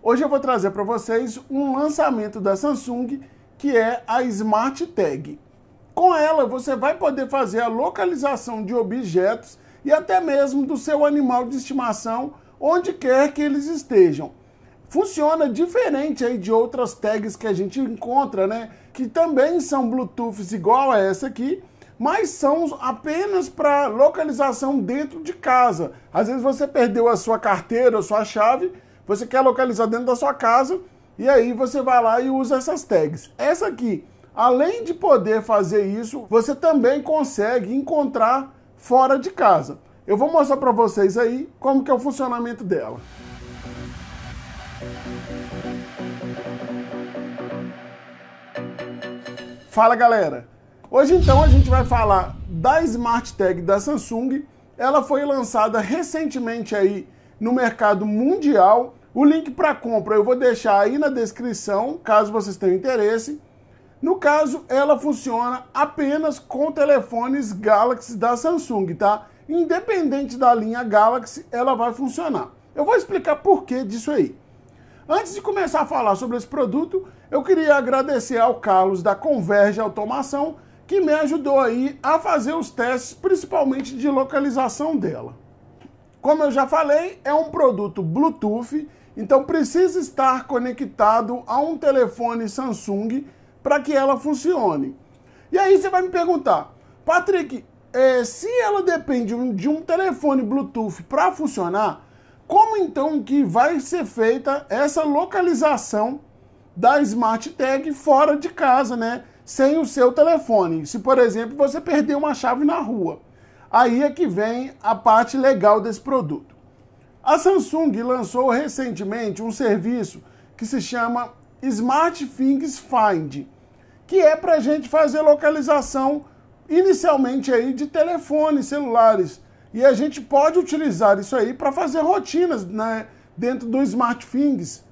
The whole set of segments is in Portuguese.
Hoje eu vou trazer para vocês um lançamento da Samsung que é a Smart Tag. Com ela você vai poder fazer a localização de objetos e até mesmo do seu animal de estimação onde quer que eles estejam. Funciona diferente aí de outras tags que a gente encontra, né? Que também são Bluetooths igual a essa aqui, mas são apenas para localização dentro de casa. Às vezes você perdeu a sua carteira, a sua chave, você quer localizar dentro da sua casa e aí você vai lá e usa essas tags. Essa aqui, além de poder fazer isso, você também consegue encontrar fora de casa. Eu vou mostrar para vocês aí como que é o funcionamento dela. Fala galera! Hoje então a gente vai falar da Smart Tag da Samsung. Ela foi lançada recentemente aí no mercado mundial. O link para compra eu vou deixar aí na descrição, caso vocês tenham interesse. No caso, ela funciona apenas com telefones Galaxy da Samsung, tá? Independente da linha Galaxy, ela vai funcionar. Eu vou explicar por que disso aí. Antes de começar a falar sobre esse produto, eu queria agradecer ao Carlos da Converge Automação que me ajudou aí a fazer os testes, principalmente de localização dela. Como eu já falei, é um produto Bluetooth, então precisa estar conectado a um telefone Samsung para que ela funcione. E aí você vai me perguntar, Patrick, é, se ela depende de um telefone Bluetooth para funcionar, como então que vai ser feita essa localização da Smart Tag fora de casa, né? sem o seu telefone. Se, por exemplo, você perdeu uma chave na rua. Aí é que vem a parte legal desse produto. A Samsung lançou recentemente um serviço que se chama Smart Things Find, que é para a gente fazer localização inicialmente aí de telefones celulares. E a gente pode utilizar isso aí para fazer rotinas né, dentro do Smart Things.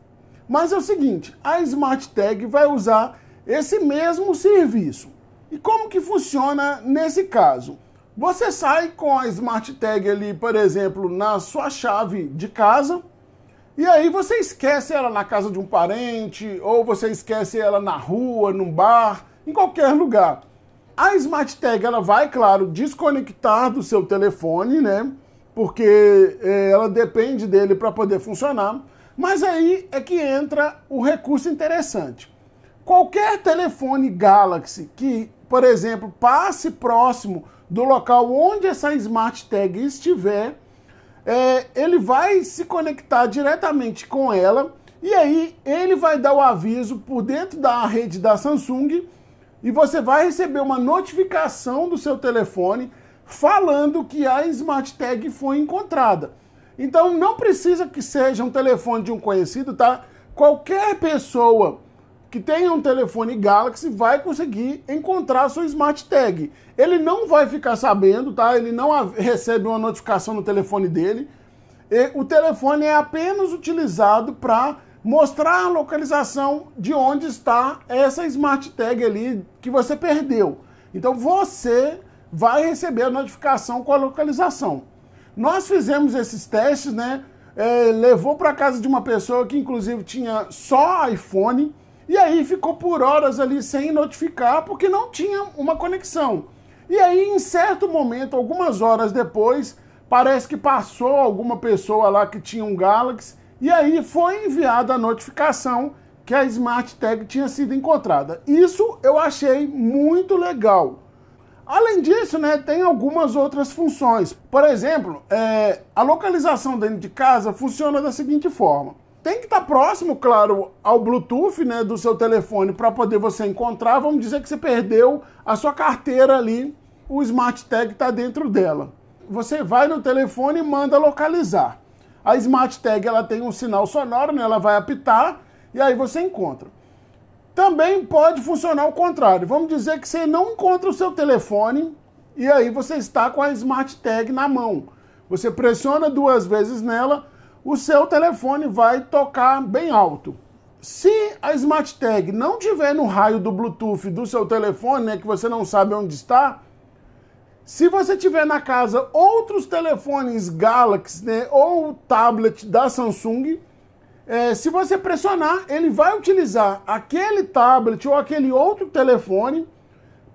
Mas é o seguinte, a Smart Tag vai usar esse mesmo serviço. E como que funciona nesse caso? Você sai com a Smart Tag ali, por exemplo, na sua chave de casa, e aí você esquece ela na casa de um parente, ou você esquece ela na rua, num bar, em qualquer lugar. A Smart Tag ela vai, claro, desconectar do seu telefone, né? Porque é, ela depende dele para poder funcionar. Mas aí é que entra o recurso interessante. Qualquer telefone Galaxy que, por exemplo, passe próximo do local onde essa Smart Tag estiver, é, ele vai se conectar diretamente com ela e aí ele vai dar o aviso por dentro da rede da Samsung e você vai receber uma notificação do seu telefone falando que a Smart Tag foi encontrada. Então não precisa que seja um telefone de um conhecido, tá? Qualquer pessoa que tenha um telefone Galaxy vai conseguir encontrar a sua Smart Tag. Ele não vai ficar sabendo, tá? Ele não recebe uma notificação no telefone dele. E o telefone é apenas utilizado para mostrar a localização de onde está essa Smart Tag ali que você perdeu. Então você vai receber a notificação com a localização. Nós fizemos esses testes, né? É, levou para casa de uma pessoa que inclusive tinha só iPhone e aí ficou por horas ali sem notificar porque não tinha uma conexão. E aí, em certo momento, algumas horas depois, parece que passou alguma pessoa lá que tinha um Galaxy e aí foi enviada a notificação que a Smart Tag tinha sido encontrada. Isso eu achei muito legal. Além disso, né, tem algumas outras funções. Por exemplo, é, a localização dentro de casa funciona da seguinte forma tem que estar tá próximo, claro, ao Bluetooth né, do seu telefone para poder você encontrar. Vamos dizer que você perdeu a sua carteira ali, o Smart Tag está dentro dela. Você vai no telefone e manda localizar. A Smart Tag ela tem um sinal sonoro, né, ela vai apitar e aí você encontra. Também pode funcionar ao contrário. Vamos dizer que você não encontra o seu telefone e aí você está com a Smart Tag na mão. Você pressiona duas vezes nela o seu telefone vai tocar bem alto. Se a Smart Tag não tiver no raio do Bluetooth do seu telefone, né, que você não sabe onde está, se você tiver na casa outros telefones Galaxy né, ou tablet da Samsung, é, se você pressionar, ele vai utilizar aquele tablet ou aquele outro telefone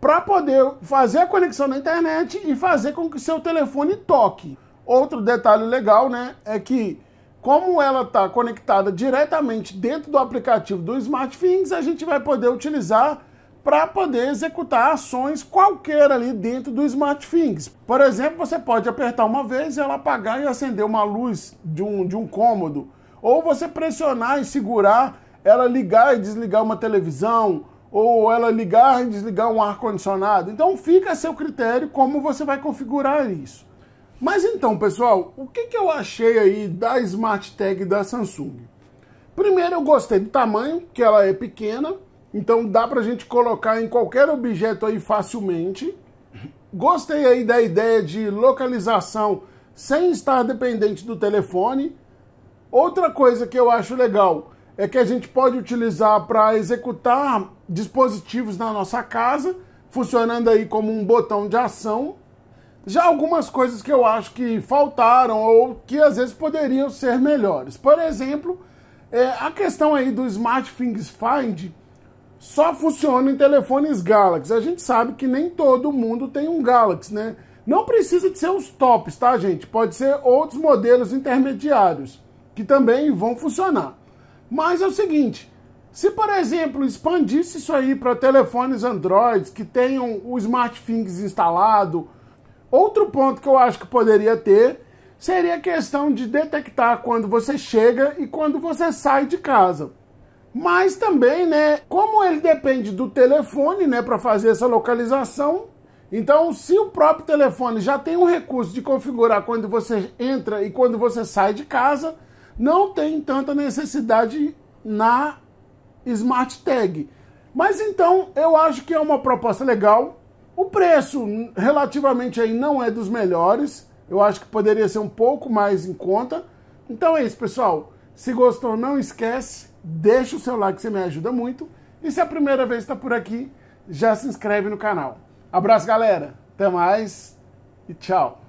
para poder fazer a conexão na internet e fazer com que seu telefone toque. Outro detalhe legal, né, é que como ela está conectada diretamente dentro do aplicativo do SmartThings, a gente vai poder utilizar para poder executar ações qualquer ali dentro do SmartThings. Por exemplo, você pode apertar uma vez ela apagar e acender uma luz de um, de um cômodo. Ou você pressionar e segurar, ela ligar e desligar uma televisão, ou ela ligar e desligar um ar-condicionado. Então fica a seu critério como você vai configurar isso. Mas então, pessoal, o que, que eu achei aí da Smart Tag da Samsung? Primeiro, eu gostei do tamanho, que ela é pequena, então dá pra gente colocar em qualquer objeto aí facilmente. Gostei aí da ideia de localização sem estar dependente do telefone. Outra coisa que eu acho legal é que a gente pode utilizar para executar dispositivos na nossa casa, funcionando aí como um botão de ação já algumas coisas que eu acho que faltaram ou que às vezes poderiam ser melhores. Por exemplo, é, a questão aí do Smart Things Find só funciona em telefones Galaxy. A gente sabe que nem todo mundo tem um Galaxy, né? Não precisa de ser os tops, tá, gente? Pode ser outros modelos intermediários que também vão funcionar. Mas é o seguinte, se por exemplo expandisse isso aí para telefones Android que tenham o Smart Things instalado Outro ponto que eu acho que poderia ter seria a questão de detectar quando você chega e quando você sai de casa. Mas também, né, como ele depende do telefone, né, para fazer essa localização, então se o próprio telefone já tem um recurso de configurar quando você entra e quando você sai de casa, não tem tanta necessidade na Smart Tag. Mas então eu acho que é uma proposta legal. O preço, relativamente aí, não é dos melhores. Eu acho que poderia ser um pouco mais em conta. Então é isso, pessoal. Se gostou, não esquece, deixa o seu like, você me ajuda muito. E se é a primeira vez está por aqui, já se inscreve no canal. Abraço, galera. Até mais e tchau.